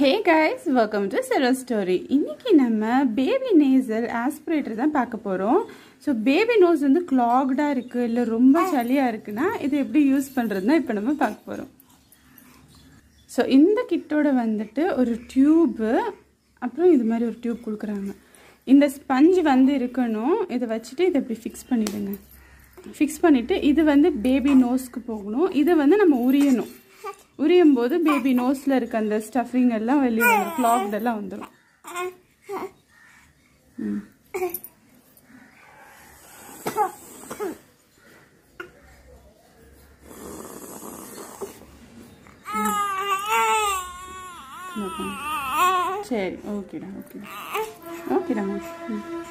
Hey guys welcome to செரோ story இன்னைக்கு நம்ம பேபி நேசல் ஆஸ்பிரேட்டர் தான் பார்க்க போகிறோம் ஸோ பேபி நோஸ் வந்து கிளாக்டாக இருக்குது இல்லை ரொம்ப சளியாக இருக்குன்னா இது எப்படி யூஸ் பண்ணுறதுனா இப்போ நம்ம பார்க்க போகிறோம் ஸோ இந்த கிட்டோட வந்துட்டு ஒரு டியூப்பு அப்புறம் இது மாதிரி ஒரு டியூப் கொடுக்குறாங்க. இந்த ஸ்பஞ்ச் வந்து இருக்கணும் இதை வச்சுட்டு இதை இப்படி ஃபிக்ஸ் பண்ணிவிடுங்க ஃபிக்ஸ் பண்ணிவிட்டு இது வந்து பேபி நோஸ்க்கு போகணும். இதை வந்து நம்ம உரியணும். உரியும் போது பேபி நோஸில் இருக்க அந்த ஸ்டஃபிங் எல்லாம் வெளியே வந்துடும் கிளாக்ட் எல்லாம் வந்துடும் சரி ஓகேடா ஓகேடா ஓகேடா ம்.